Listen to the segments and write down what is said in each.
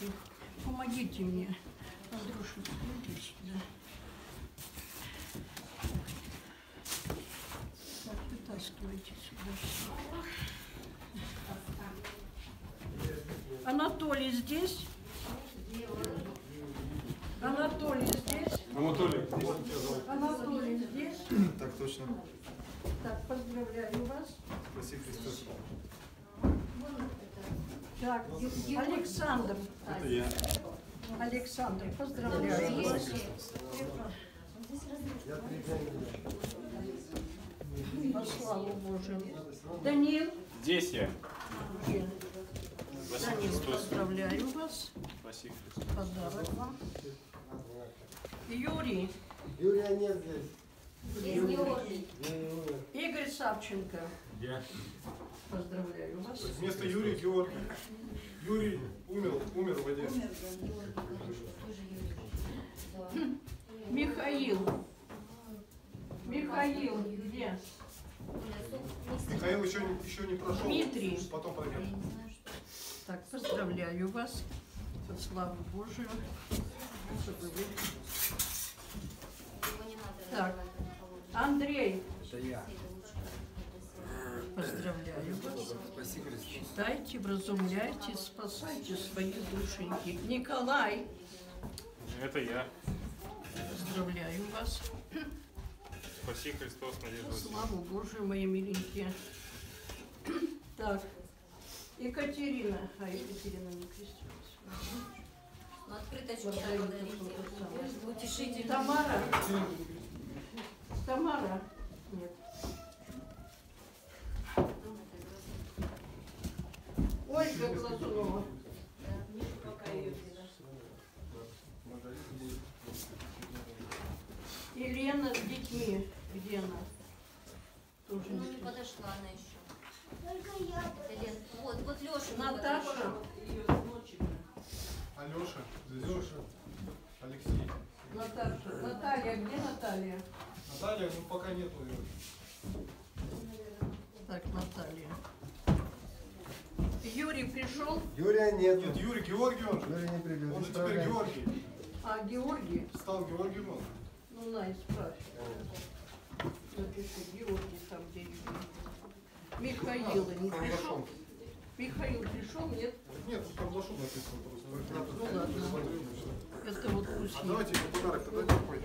миленькие. Помогите мне. Андрюша, иди сюда. Так, вытаскивайте сюда все. Анатолий здесь? Анатолий здесь? Анатолий. Анатолий здесь? Так точно. Так, поздравляю вас. Спасибо, Христос. Так, Александр. Это я. Александр, поздравляю вас. По славу Божию. Данил. Здесь я. Данил, поздравляю вас. Спасибо. Подарок вам. Юрий. Юрия нет здесь. Юрий умер. Игорь Савченко. Я. Поздравляю вас. Вместо Юрия Георгий. Юрий умер, умер в воде. Михаил. Михаил, где? Михаил еще, не- еще не прошел. Дмитрий. Потом пройдет. Так, поздравляю вас. По славу Божию. Чтобы вы- Так, Андрей. Это я. Поздравляю вас. Спасибо, Христос. Читайте, вразумляйте, спасайте свои душеньки. Николай, Это я. поздравляю вас. Спаси Христос, Надежда. Славу Божию, мои миленькие. Так, Екатерина. А, Екатерина не крестилась. Ну, открыточки. Тамара. Тамара. Нет. Ольга Глазунова. Елена с детьми. Где она? Тоже Ну, не подошла она еще. Это Лен. Вот, вот Леша. Наташа. Алеша, Леша, Алексей. Наташа. Наталья, где Наталья? Наталья, ну пока нету ее. Так, Наталья. Юрий пришел, Юрия нет. Нет, Юрий Георгий он же. Юрий не придет. Он же теперь. Георгий. а Георгий, Стал Георгием он. ну на, исправь. Напиши, Георгий там где Юрий. Михаил не пришел. Михаил пришел, нет? Нет, тут Карблашов написано просто. Ну ладно. Смотрю, ну, всё. Это вот пусть А давайте ему подарок тогда какой.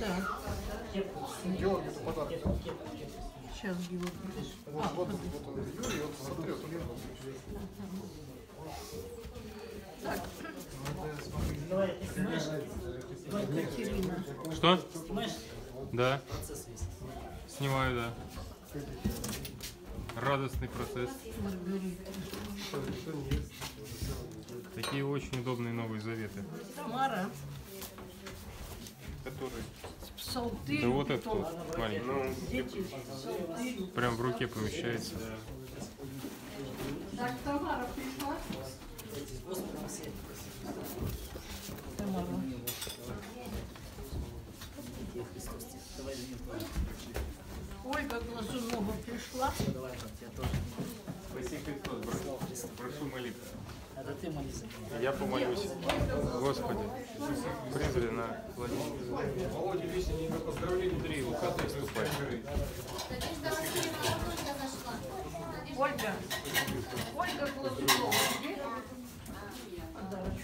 Да, Георгию подарок. сейчас Георгий. Вот, вот, он, вот он, Юрий, он сотрет. Екатерина. Что? Да. Снимаю, да. Радостный процесс. Такие очень удобные новые заветы. Тамара. Которые Псалтырь. Да вот это потом вот маленький. Прям в руке помещается. Так, Тамара пришла? Тамара. Ольга Глазунова пришла. Спаси Христос, прошу, прошу молитвы. Это ты молись за меня. Я помолюсь. Господи, призри на Владимира. Володя, весь не поздравления. Три, Лука, ты ступай. Надежда Васильевна только зашла. Надежда Ольга. Ольга Глазунова. Где? Подарок.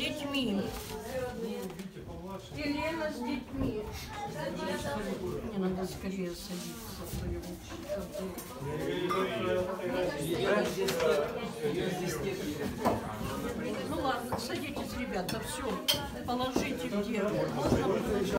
Детьми. Елена с детьми. Мне надо скорее садиться своем Ну ладно, садитесь, ребята, все. Положите где. Можно?